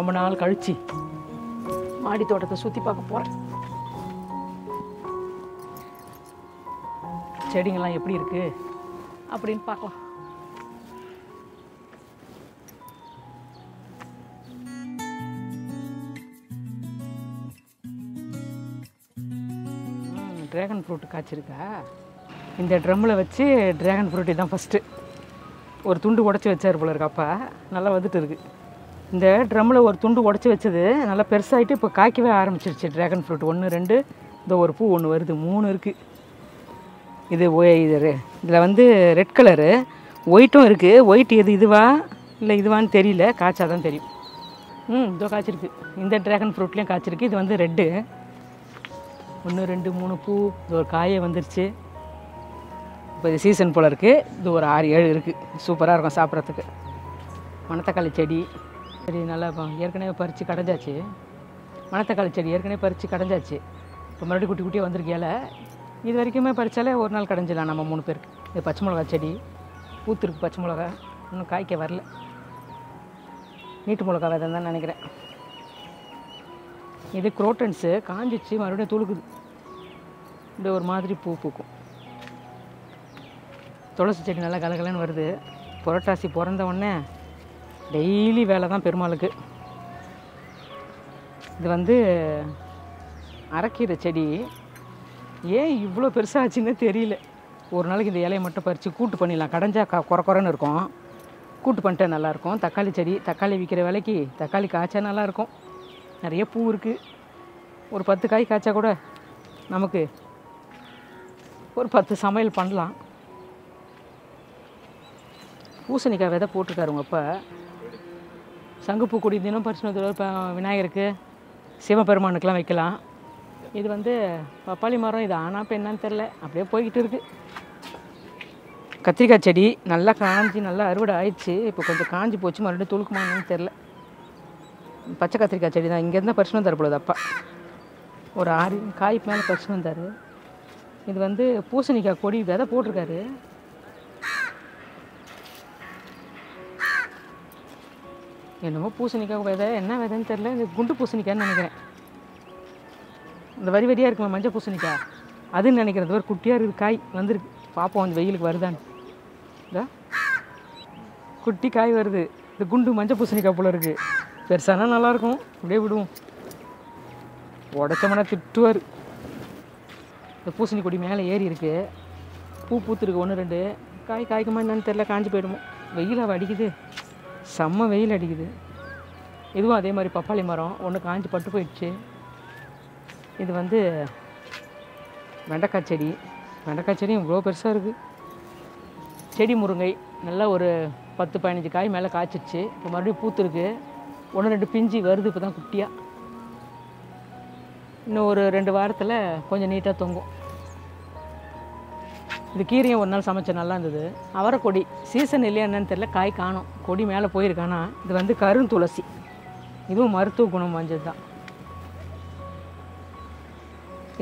ரொம்ப நாள் கழிச்சு மாடி தோட்டத்தை சுற்றி பார்க்க போகிறேன் செடிங்கெல்லாம் எப்படி இருக்கு அப்படின்னு பார்க்கலாம். ட்ராகன் ஃப்ரூட் காய்ச்சிருக்கா? இந்த ட்ரம்மில் வச்சு ட்ராகன் ஃப்ரூட்டி தான் ஃபஸ்ட்டு ஒரு துண்டு உடச்சி வச்சார் போல இருக்கப்பா நல்லா வந்துட்டு இருக்குது இந்த ட்ரம்மில் ஒரு துண்டு உடச்சி வச்சது. நல்லா பெருசாகிட்டு இப்போ காய்க்கவே ஆரம்பிச்சிருச்சு. ட்ராகன் ஃப்ரூட் ஒன்று ரெண்டு இந்த ஒரு பூ ஒன்று வருது. மூணு இருக்குது இது ஒய்- இது இதில் வந்து ரெட் கலரு ஒயிட்டும் இருக்குது ஒயிட் எது இதுவா? இல்லை இதுவான்னு தெரியல. காய்ச்சா தான் தெரியும். ம் இதோ காய்ச்சிருக்கு. இந்த ட்ராகன் ஃப்ரூட்லேயும் காய்ச்சிருக்கு. இது வந்து ரெட்டு ஒன்று ரெண்டு மூணு பூ. இது ஒரு காயே வந்துருச்சு. இப்போ இது சீசன் போல் இருக்குது இது ஒரு ஆறு ஏழு இருக்குது சூப்பராக இருக்கும் சாப்பிட்றதுக்கு. மணத்தக்காளி செடி. செடி நல்லா இப்போ ஏற்கனவே பறித்து கடைஞ்சாச்சு. மணத்தக்காளி செடி ஏற்கனவே பறித்து கடைஞ்சாச்சு. இப்போ மறுபடியும் குட்டி குட்டியாக வந்திருக்கையால? இது வரைக்குமே பறித்தாலே ஒரு நாள் கடைஞ்சிடலாம் நம்ம மூணு பேருக்கு. இது பச்சை மிளகா செடி பூத்துருக்கு பச்சை மிளகா. இன்னும் காய்க்க வரல. நீட்டு மிளகா விதை தான் நினைக்கிறேன். இது குரோட்டன்ஸு காஞ்சிச்சு மறுபடியும் துளுக்குது. இந்த ஒரு மாதிரி பூ பூக்கும். துளசி செடி நல்லா கலகலன்னு வருது. புரட்டாசி பிறந்த உடனே டெய்லி வேலை தான் பெருமாளுக்கு. இது வந்து அரைக்கீரை செடி. ஏன் இவ்வளோ பெருசாச்சுன்னு தெரியல. ஒரு நாளைக்கு இந்த இலையை மட்டும் பறித்து கூட்டு பண்ணிடலாம். கடைஞ்சா க குறை குறைன்னு இருக்கும். கூட்டு பண்ணிட்டா நல்லாயிருக்கும் தக்காளி செடி தக்காளி விற்கிற விலைக்கு தக்காளி காய்ச்சா நல்லாயிருக்கும் நிறைய பூ இருக்குது ஒரு பத்து காய் காய்ச்சா கூட நமக்கு ஒரு பத்து சமையல் பண்ணலாம். பூசணிக்காய் விதை போட்டிருக்காரு உங்கள் அப்போ. சங்குப்பூ கொடி தினம் பறிச்சுன்னு இப்போ விநாயகருக்கு சிவபெருமானுக்கெலாம் வைக்கலாம். இது வந்து பப்பாளி மரம் இது ஆனால் இப்போ என்னன்னு தெரில அப்படியே போய்கிட்டு இருக்கு. கத்திரிக்காய் செடி நல்லா காஞ்சி நல்லா அறுவடை ஆயிடுச்சு. இப்போ கொஞ்சம் காஞ்சி போச்சு. மறுபடியும் துளுக்குமான்னு தெரில பச்சை கத்திரிக்காய் செடி தான். இங்கேருந்து பரிசுனம் வந்தார் அப்பா. ஒரு ஆறு காய் மேலே பரிசு வந்தார். இது வந்து பூசணிக்காய் கொடி விதை போட்டிருக்காரு. என்னமோ பூசணிக்காய் விதை என்ன விதைன்னு தெரில இந்த குண்டு பூசணிக்காய்ன்னு நினைக்கிறேன். இந்த வரி வரியாக இருக்குமா மஞ்சள் பூசணிக்காய். அதுன்னு நினைக்கிறேன் ஒரு குட்டியாக இருக்குது காய் வந்துருக்கு. பார்ப்போம் அந்த வெயிலுக்கு வருதான்னு. இதா குட்டி காய் வருது. இந்த குண்டு மஞ்சள் பூசணிக்காய் போல இருக்குது பெருசானா நல்லாயிருக்கும். அப்படியே விடுவோம். உடச்சோம்னா திட்டுவார். இந்த பூசணி கொடி மேலே ஏறி இருக்கு. பூ பூத்துருக்கு ஒன்று ரெண்டு. காய் காய்க்குமா என்னன்னு தெரில காஞ்சி போயிடுமோ. வெயில் அவள் அடிக்குது. செம்ம வெயில் அடிக்குது. இதுவும் அதே மாதிரி பப்பாளி மரம் ஒன்று காஞ்சி பட்டு போயிடுச்சு. இது வந்து வெண்டைக்காய் செடி. வெண்டைக்காய் செடியும் இவ்வளோ பெருசாக இருக்குது செடி முருங்கை நல்லா ஒரு பத்து பதினஞ்சு காய் மேலே காய்ச்சிச்சு இப்போ மறுபடியும் பூத்துருக்கு. ஒன்று ரெண்டு பிஞ்சு வருது இப்போ தான் குட்டியாக இன்னும் ஒரு ரெண்டு வாரத்தில் கொஞ்சம் நீட்டாக தொங்கும். இது கீரையும் ஒரு நாள் சமைச்ச நல்லா இருந்தது. அவரை கொடி. சீசன் இல்லையா என்னன்னு தெரியல. காய் காணும். கொடி மேலே போயிருக்கானா? இது வந்து கருந்துளசி இதுவும் மருத்துவ குணம் வாஞ்சது தான்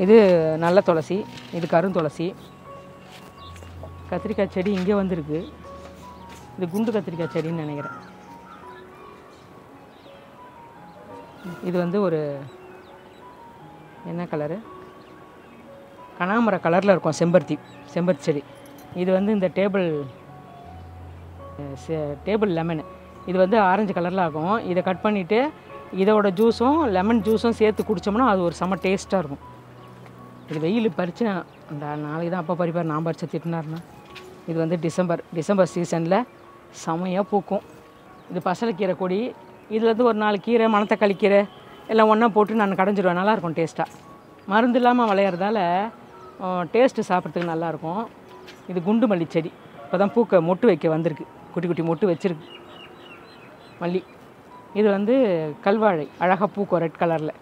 இது நல்ல துளசி. இது கருந்துளசி கத்திரிக்காய் செடி இங்கே வந்திருக்கு. இது குண்டு கத்திரிக்காய் செடின்னு நினைக்கிறேன். இது வந்து ஒரு என்ன கலரு கனாமர கலரில் இருக்கும் செம்பருத்தி செம்பருத்தி செடி. இது வந்து இந்த டேபிள் டேபிள் லெமனு. இது வந்து ஆரஞ்சு கலரில் ஆகும். இதை கட் பண்ணிவிட்டு இதோட ஜூஸும் லெமன் ஜூஸும் சேர்த்து குடித்தோம்னா அது ஒரு செம்ம டேஸ்ட்டாக இருக்கும். இது வெயில் பறிச்சு அந்த நாளைக்கு தான் அப்பா பறிப்பார். நான் பறிச்ச திட்டினார்னா இது வந்து டிசம்பர். டிசம்பர் சீசனில் செமையாக பூக்கும். இது பசலைக்கீரை கொடி. இதில் வந்து ஒரு நாலு கீரை மணத்தக்காளி கீரை எல்லாம் ஒன்றா போட்டு நான் கடைஞ்சிருவேன். நல்லாயிருக்கும் டேஸ்ட்டாக மருந்து இல்லாமல் விளையிறதால டேஸ்ட்டு சாப்பிட்றதுக்கு நல்லாயிருக்கும். இது குண்டு மல்லி செடி. இப்போ தான் பூக்க மொட்டு வைக்க வந்திருக்கு. குட்டி குட்டி மொட்டு வச்சிருக்கு. மல்லி. இது வந்து கல்வாழை அழகாக பூக்கும் ரெட் கலரில்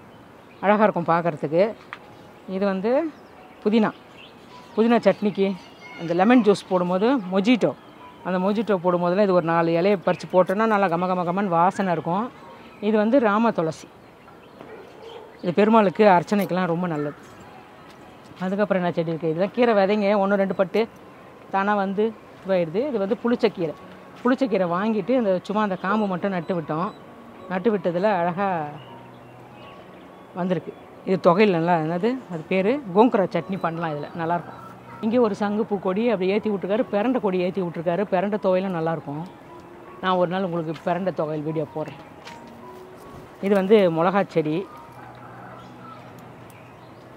அழகாக இருக்கும் பார்க்குறதுக்கு இது வந்து புதினா. புதினா சட்னிக்கு அந்த லெமன் ஜூஸ் போடும்போது மொஜிட்டோ அந்த மொஜிட்டோ போடும்போதெல்லாம் இது ஒரு நாலு இலையை பறித்து போட்டோன்னா நல்லா கம கம கமன்னு வாசனை இருக்கும். இது வந்து ராம துளசி இது பெருமாளுக்கு அர்ச்சனைக்கெலாம் ரொம்ப நல்லது. அதுக்கப்புறம் என்ன செடி இருக்குது இதெல்லாம் கீரை விதைங்க. ஒன்று ரெண்டு பட்டு. தானாக வந்து இதுவாகிடுது இது வந்து புளிச்சக்கீரை. புளிச்சக்கீரை வாங்கிட்டு இந்த சும்மா அந்த காம்பு மட்டும் நட்டு விட்டோம். நட்டு விட்டதில் அழகாக வந்திருக்கு. இது தொகையில் நல்லா என்னது? அது பேர்? கோங்குரா சட்னி பண்ணலாம் இதில். நல்லாயிருக்கும். இங்கே ஒரு சங்குப்பூ கொடி அப்படி ஏற்றி விட்ருக்காரு பிரண்டை கொடி ஏற்றி விட்ருக்காரு பிரண்டை தொகையிலும் நல்லாயிருக்கும். நான் ஒரு நாள் உங்களுக்கு பிரண்டை தொகையில் வீடியோ போடுறேன். இது வந்து மிளகா செடி.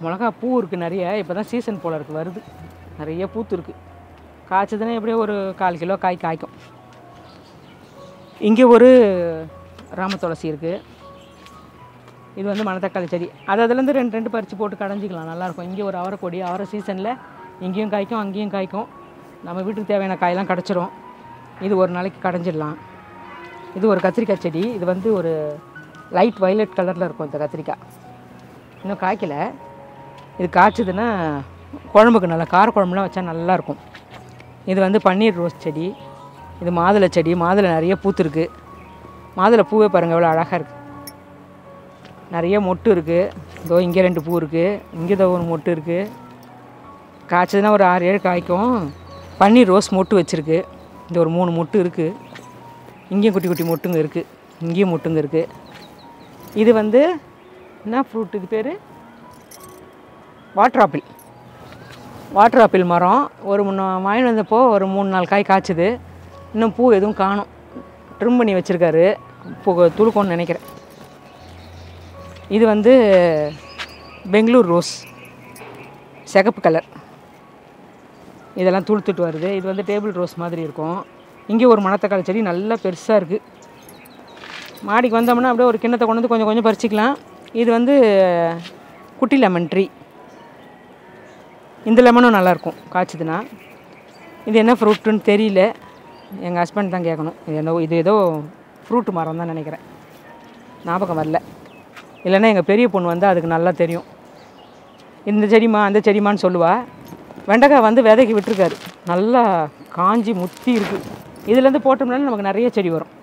மிளகா பூ இருக்குது நிறைய இப்போ தான் சீசன் போல் இருக்குது வருது. நிறைய பூத்து இருக்குது காய்ச்சதுன்னா எப்படியோ ஒரு கால் கிலோ காய் காய்க்கும். இங்கே ஒரு ராம துளசி இருக்குது இது வந்து மணத்தக்காளி செடி. அது அதுலேருந்து ரெண்டு ரெண்டு பறித்து போட்டு கடைஞ்சிக்கலாம். நல்லாயிருக்கும் இங்கே ஒரு அவரை கொடி அவரை சீசனில் இங்கேயும் காய்க்கும் அங்கேயும் காய்க்கும். நம்ம வீட்டுக்கு தேவையான காயெல்லாம் கிடச்சிரும். இது ஒரு நாளைக்கு கடைஞ்சிடலாம். இது ஒரு கத்திரிக்காய் செடி. இது வந்து ஒரு லைட் வைலட் கலரில் இருக்கும் இந்த கத்திரிக்காய். இன்னும் காய்க்கல. இது காய்ச்சதுன்னா குழம்புக்கு நல்லா கார குழம்புலாம் வச்சா நல்லாயிருக்கும். இது வந்து பன்னீர் ரோஸ் செடி இது மாதுளை செடி மாதுளை நிறைய பூத்துருக்கு. மாதுளை பூவே பாருங்கள் எவ்வளோ அழகாக இருக்குது நிறைய மொட்டு இருக்குது இதோ இங்கே ரெண்டு பூ இருக்குது இங்கே இதோ ஒரு மொட்டு இருக்குது காய்ச்சதுன்னா ஒரு ஆறு ஏழு காய்க்கும். பன்னீர் ரோஸ் மொட்டு வச்சுருக்கு. இந்த ஒரு மூணு மொட்டு இருக்குது இங்கேயும் குட்டி குட்டி மொட்டுங்க இருக்குது இங்கேயும் மொட்டுங்க இருக்குது இது வந்து என்ன ஃப்ரூட் இது பேர்? Water apple. வாட்டர் ஆப்பிள் மரம். ஒரு முன்ன வாங்கி வந்தப்போ ஒரு மூணு நாலு காய் காய்ச்சுது. இன்னும் பூ எதுவும் காணும். ட்ரிம் பண்ணி வச்சுருக்காரு. பூ துளுக்கோன்னு நினைக்கிறேன். இது வந்து பெங்களூர் ரோஸ். சிகப்பு கலர். இதெல்லாம் துளுத்துட்டு வருது. இது வந்து டேபிள் ரோஸ் மாதிரி இருக்கும். இங்கே ஒரு மணத்தக்காளி செடி நல்லா பெருசாக இருக்குது மாடிக்கு வந்தோம்னா அப்படியே ஒரு கிண்ணத்தை கொண்டு வந்து கொஞ்சம் கொஞ்சம் பறிச்சிக்கலாம். இது வந்து குட்டி லெமன் ட்ரீ. இந்த லெமனும் நல்லாயிருக்கும் காய்ச்சதுன்னா. இது என்ன ஃப்ரூட்டுன்னு தெரியல. எங்கள் ஹஸ்பண்ட் தான் கேட்கணும். இது என்ன இது ஏதோ ஃப்ரூட்டு மரம் தான் நினைக்கிறேன். ஞாபகம் வரல. இல்லைன்னா எங்கள் பெரிய பொண்ணு வந்து அதுக்கு நல்லா தெரியும். இந்த செடிமா அந்த செடிமான்னு சொல்லுவா. வெண்டைக்காய் வந்து விதைக்கு விட்டுருக்காரு. நல்லா காஞ்சி முத்தி இருக்குது இதுலேருந்து போட்டோம்னாலும் நமக்கு நிறைய செடி வரும்.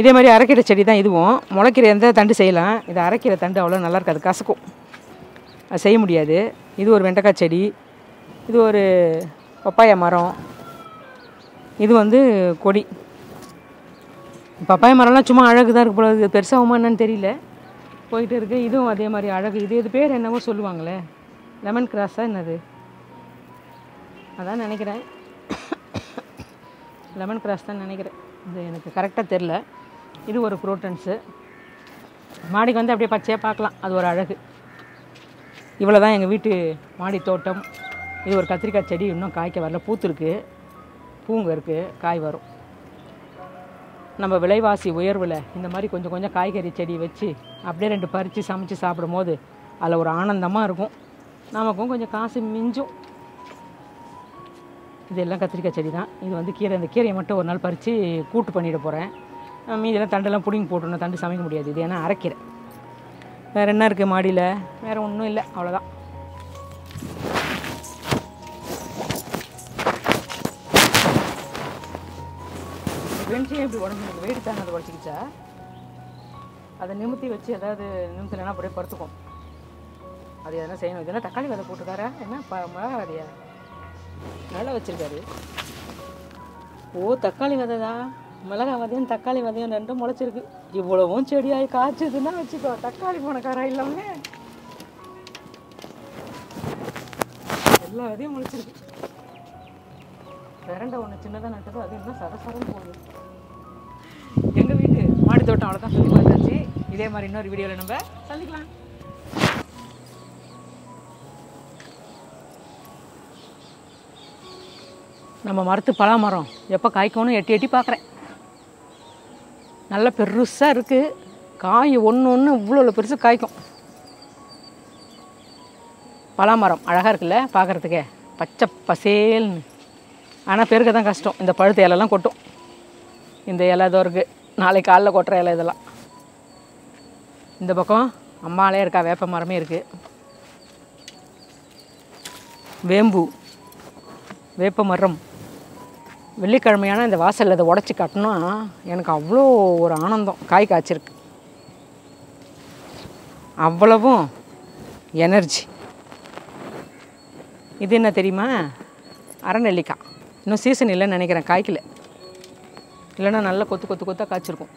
இதே மாதிரி அரைக்கிற செடி தான் இதுவும். முளைக்கிற எந்த தண்டு செய்யலாம். இது அரைக்கிற தண்டு அவ்வளோ நல்லா இருக்காது கசக்கும். செய்ய முடியாது. இது ஒரு வெண்டைக்காய் செடி. இது ஒரு பப்பாயா மரம். இது வந்து கொடி. பப்பாயா மரம்லாம் சும்மா அழகு தான் இருக்கு போல இது பெருசாகுமா என்னன்னு தெரியல. போயிட்டு இருக்கு. இதுவும் அதே மாதிரி அழகு. இது இது பேர் என்னவோ சொல்லுவாங்களே. லெமன் கிராஸா என்னது? அதான் நினைக்கிறேன். லெமன் கிராஸ் தான் நினைக்கிறேன். இது எனக்கு கரெக்டாக தெரில இது ஒரு ப்ரோட்டன்ஸு. மாடிக்கு வந்து அப்படியே பச்சையாக பார்க்கலாம். அது ஒரு அழகு. இவ்வளோ தான் எங்கள் வீட்டு மாடி தோட்டம். இது ஒரு கத்திரிக்காய் செடி இன்னும் காய்க்க வரல. பூத்துருக்கு பூங்க இருக்குது காய் வரும். நம்ம விலைவாசி உயர்வில் இந்த மாதிரி கொஞ்சம் கொஞ்சம் காய்கறி செடி வச்சு அப்படியே ரெண்டு பறித்து சமைச்சு சாப்பிடும் போது அதில் ஒரு ஆனந்தமாக இருக்கும். நமக்கும் கொஞ்சம் காசு மிஞ்சும். இதெல்லாம் கத்திரிக்காய் செடி தான் இது வந்து கீரை இந்த கீரையை மட்டும் ஒரு நாள் பறித்து கூட்டு பண்ணிட போகிறேன் மீதியெல்லாம் தண்டெல்லாம் பிடிங்கி போட்டுணும் தண்டு சமைக்க முடியாது. இது ஏன்னா அரைக்கீரை. வேறு என்ன இருக்குது மாடியில்? வேறு ஒன்றும் இல்லை அவ்வளோதான் பென்ஷன் எப்படி உடம்பு வெயிட் தானே அதை உடச்சிக்கிச்சா? அதை நிமித்தி வச்சு ஏதாவது நிமித்தலைன்னா அப்படியே படுத்துக்கும். அது எதனா செய்யணும். இதெல்லாம் தக்காளி விதை போட்டுக்காரா என்ன ப மிளகா விதையா நல்லா வச்சுருக்காரு. ஓ தக்காளி விதை தான் மிளகா விதையும் தக்காளி விதையும் ரெண்டும் முளைச்சிருக்கு. இவ்வளவும் செடியாகி காய்ச்சதுன்னா வச்சுக்கோ. தக்காளி போனக்காரா இல்லாமல். எல்லா விதையும் முளைச்சிருக்கு. விரண்டை ஒன்று சின்னதாக நட்டதோ அது இன்னும் சரசரம் போகுது. எங்கள் வீட்டு மாடி தோட்டம் அவ்வளோதான் சொல்லி பார்த்தாச்சு இதே மாதிரி இன்னொரு வீடியோவில் நம்ம சந்திக்கலாம். நம்ம மரத்து பலாமரம் எப்போ காய்க்கணும் எட்டி எட்டி பார்க்குறேன் நல்லா பெருசாக இருக்குது காய் ஒன்று ஒன்று இவ்வளோ பெருசு காய்க்கும். பலாமரம் அழகாக இருக்குல்ல பார்க்குறதுக்கே பச்சை பசேல்னு. ஆனால் பெருக்க தான் கஷ்டம். இந்த பழுத்த இலைலாம் கொட்டும். இந்த இலை இதோ இருக்குது நாளைக்கு காலைல கொட்டுற இலை இதெல்லாம். இந்த பக்கம் அம்மாலே இருக்கா வேப்ப மரமே இருக்குது வேம்பு. வேப்ப மரம். வெள்ளிக்கிழமையான இந்த வாசலில் இதை உடச்சி கட்டினா எனக்கு அவ்வளோ ஒரு ஆனந்தம். காய் காய்ச்சிருக்கு. அவ்வளவும் எனர்ஜி இது என்ன தெரியுமா? அரைநெல்லிக்காய். இன்னும் சீசன் இல்லைன்னு நினைக்கிறேன். காய்க்கல. இல்லைன்னா நல்லா கொத்து கொத்து கொத்தாக காய்ச்சிருக்கும்.